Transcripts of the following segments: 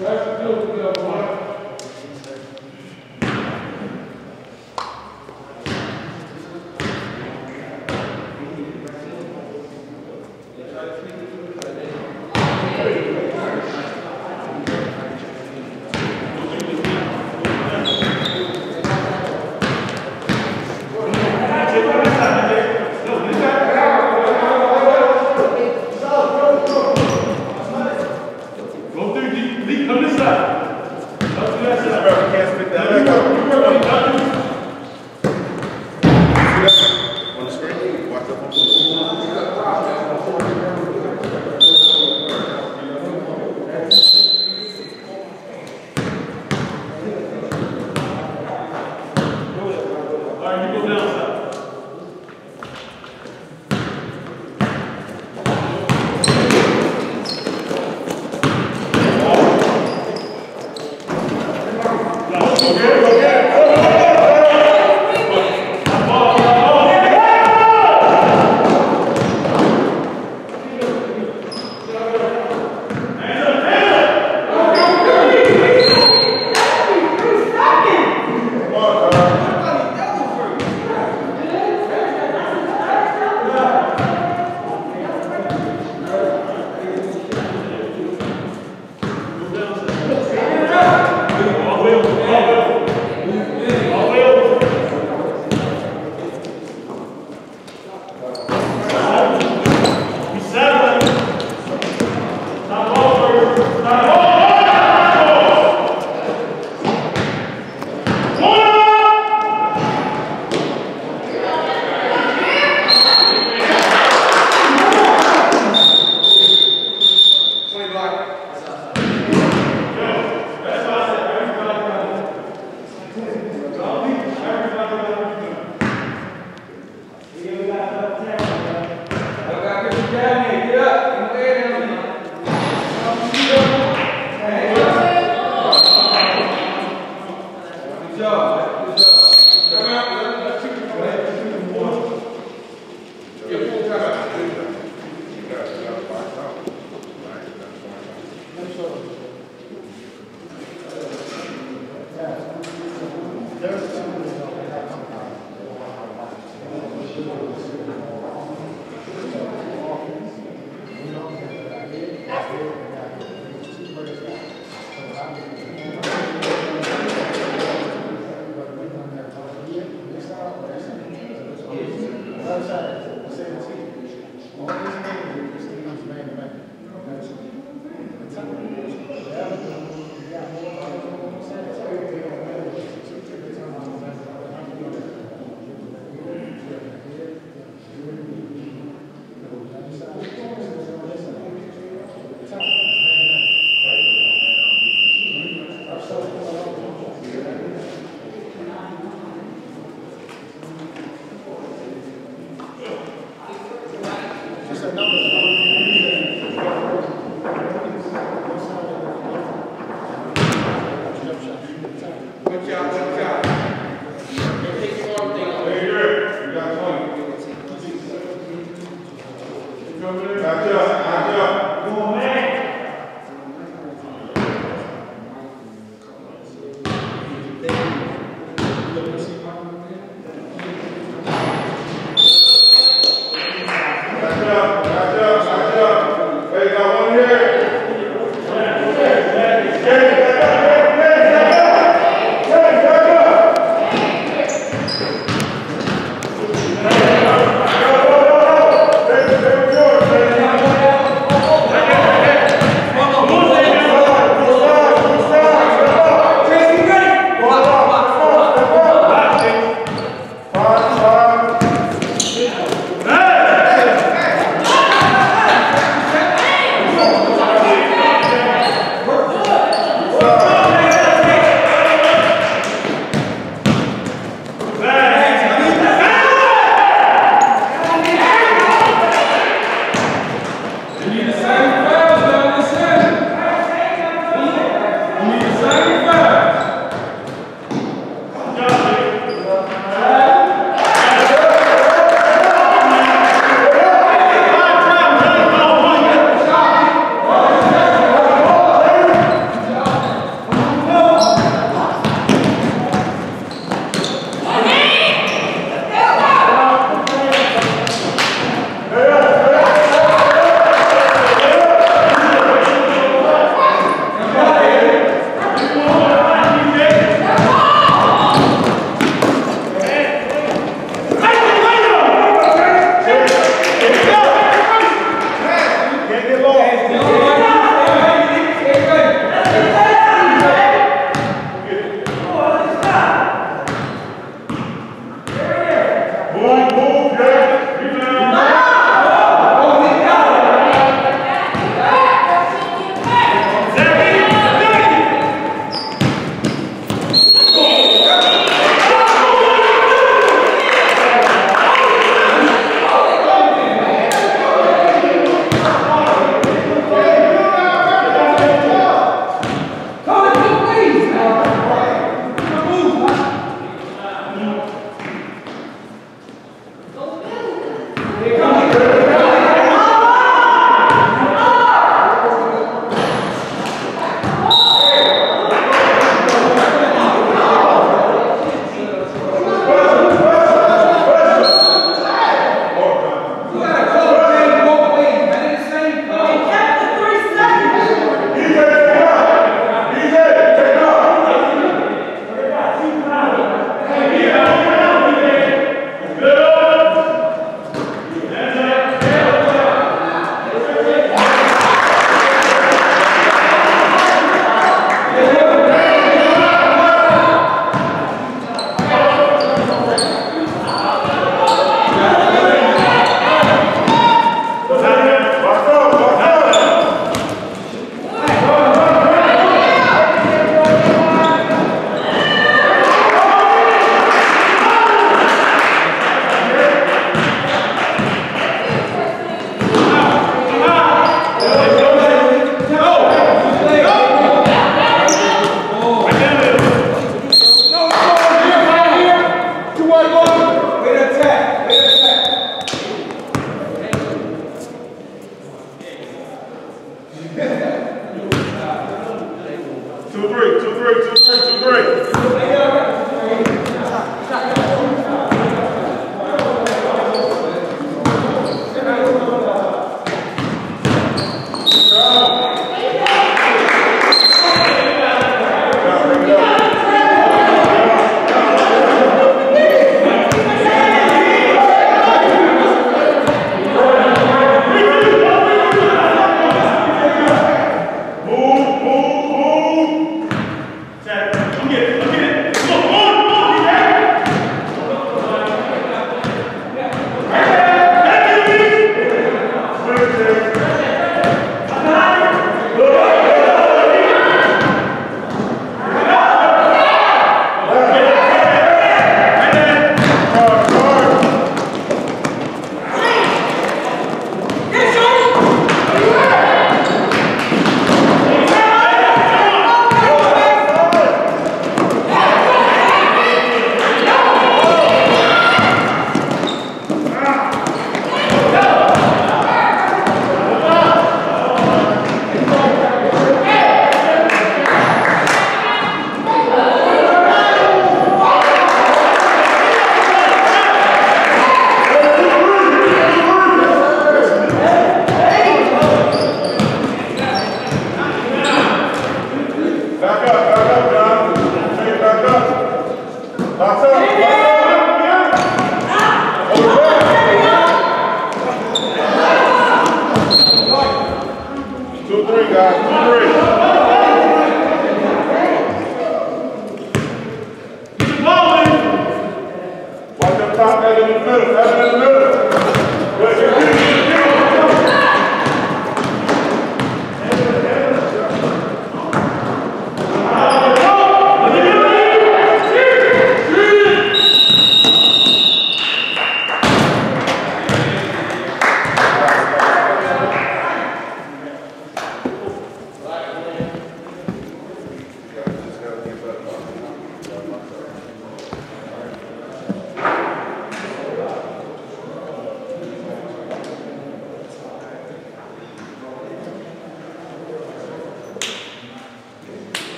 Go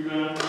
Amen.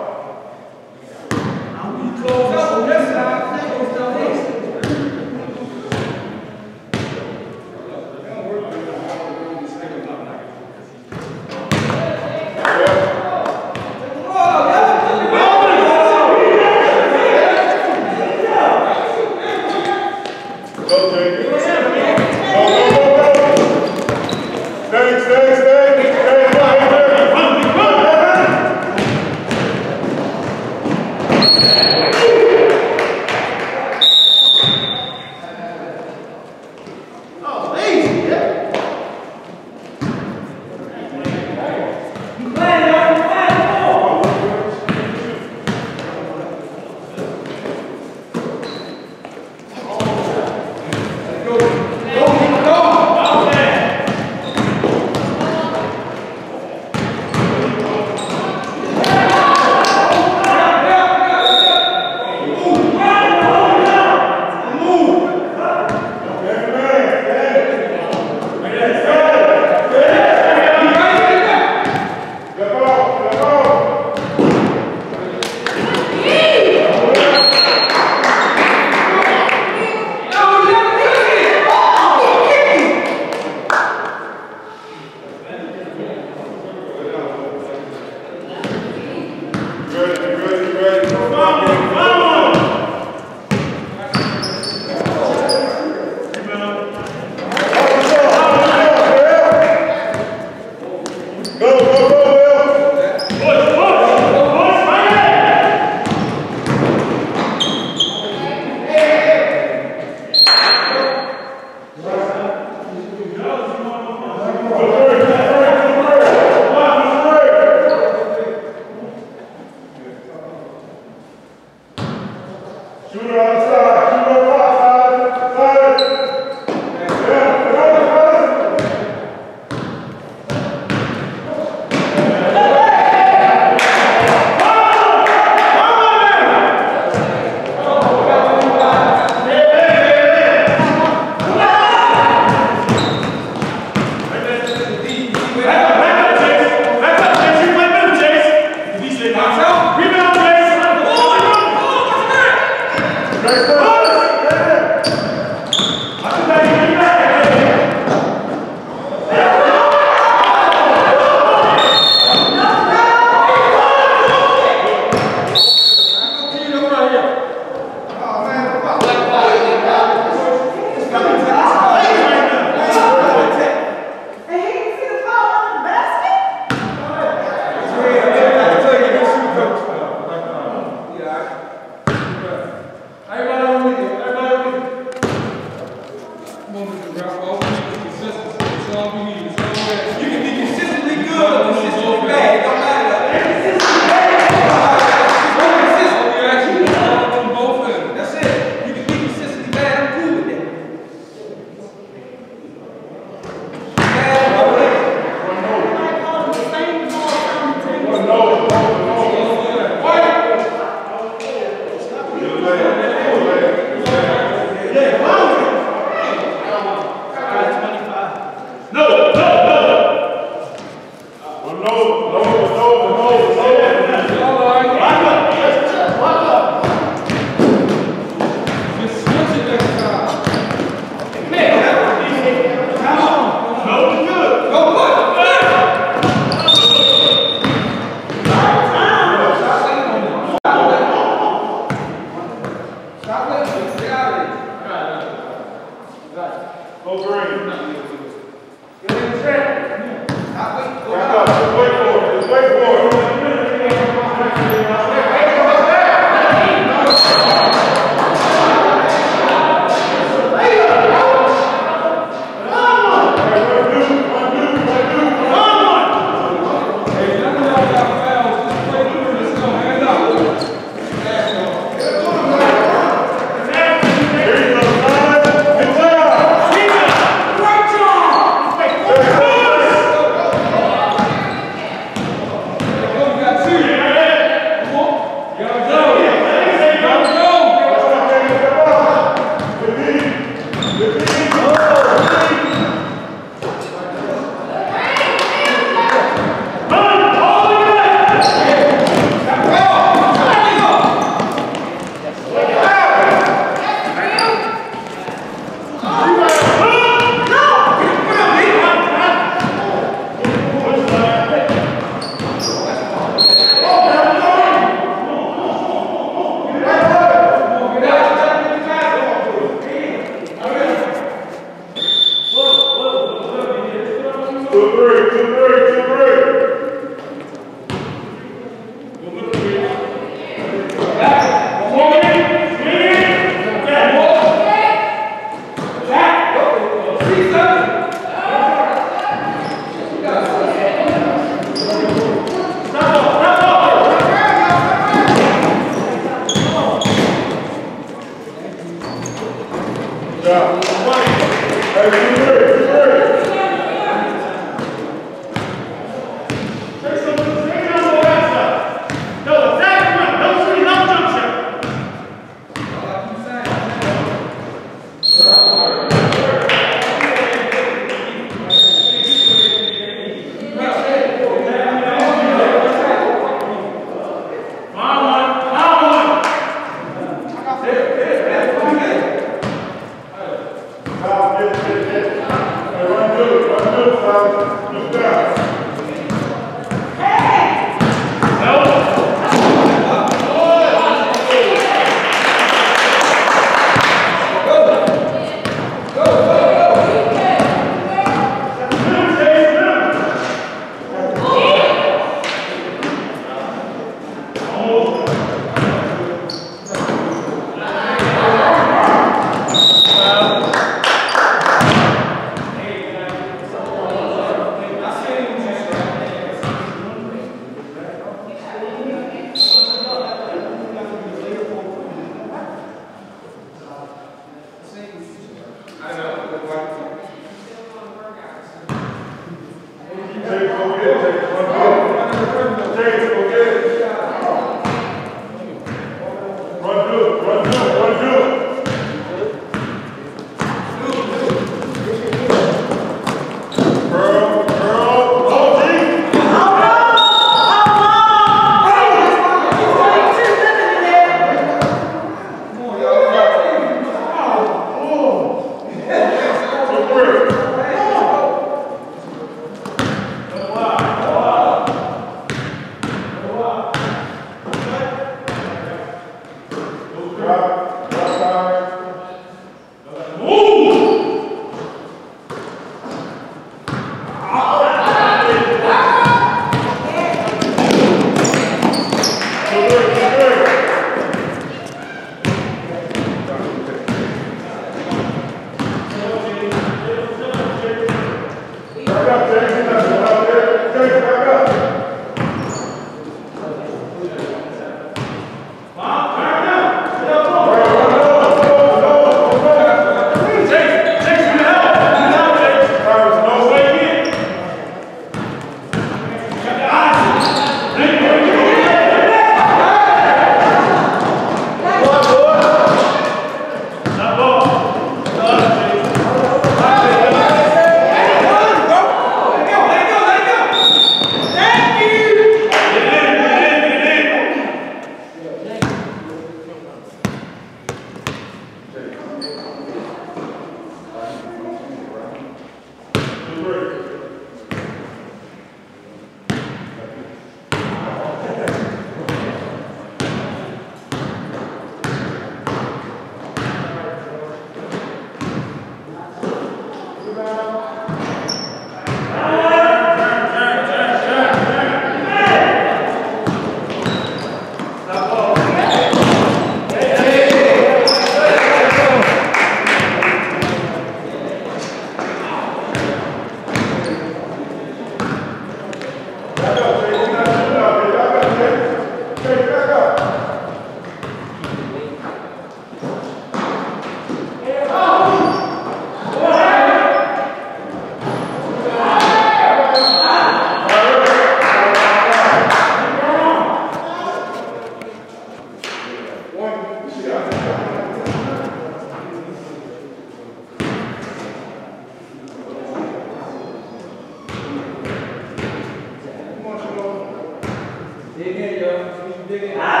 Amen.